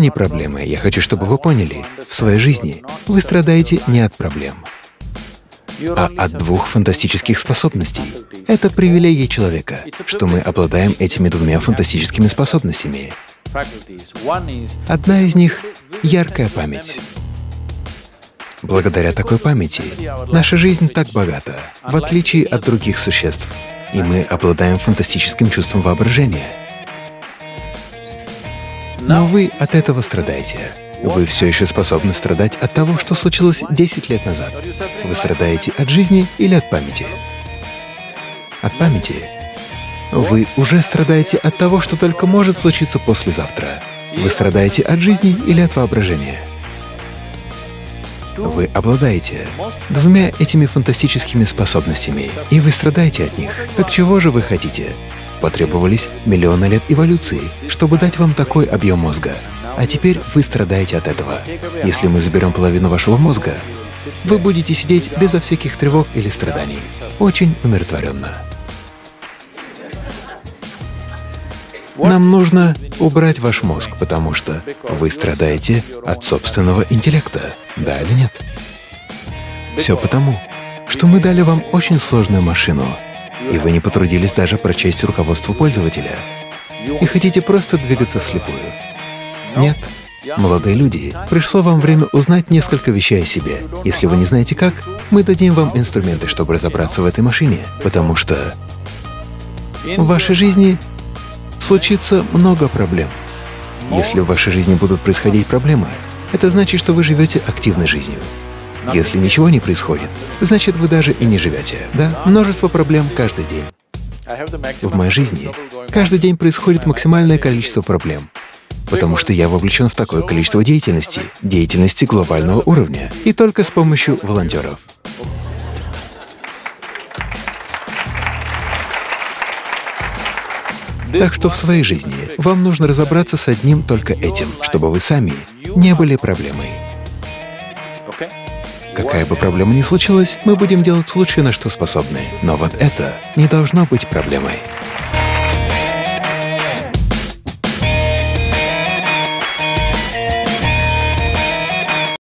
не проблемы. Я хочу, чтобы вы поняли, в своей жизни вы страдаете не от проблем, а от двух фантастических способностей. Это привилегия человека, что мы обладаем этими двумя фантастическими способностями. Одна из них — яркая память. Благодаря такой памяти наша жизнь так богата, в отличие от других существ, и мы обладаем фантастическим чувством воображения. Но вы от этого страдаете. Вы все еще способны страдать от того, что случилось 10 лет назад. Вы страдаете от жизни или от памяти? От памяти. Вы уже страдаете от того, что только может случиться послезавтра. Вы страдаете от жизни или от воображения? Вы обладаете двумя этими фантастическими способностями, и вы страдаете от них. Так чего же вы хотите? Потребовались миллионы лет эволюции, чтобы дать вам такой объем мозга. А теперь вы страдаете от этого. Если мы заберем половину вашего мозга, вы будете сидеть безо всяких тревог или страданий. Очень умиротворенно. Нам нужно убрать ваш мозг, потому что вы страдаете от собственного интеллекта, да или нет? Все потому, что мы дали вам очень сложную машину, и вы не потрудились даже прочесть руководство пользователя, и хотите просто двигаться вслепую. Нет. Молодые люди, пришло вам время узнать несколько вещей о себе. Если вы не знаете как, мы дадим вам инструменты, чтобы разобраться в этой машине, потому что в вашей жизни случится много проблем. Если в вашей жизни будут происходить проблемы, это значит, что вы живете активной жизнью. Если ничего не происходит, значит, вы даже и не живете. Да, множество проблем каждый день. В моей жизни каждый день происходит максимальное количество проблем, потому что я вовлечен в такое количество деятельности, деятельности глобального уровня, и только с помощью волонтеров. Так что в своей жизни вам нужно разобраться с одним только этим, чтобы вы сами не были проблемой. Какая бы проблема ни случилась, мы будем делать лучшее, на что способны. Но вот это не должно быть проблемой.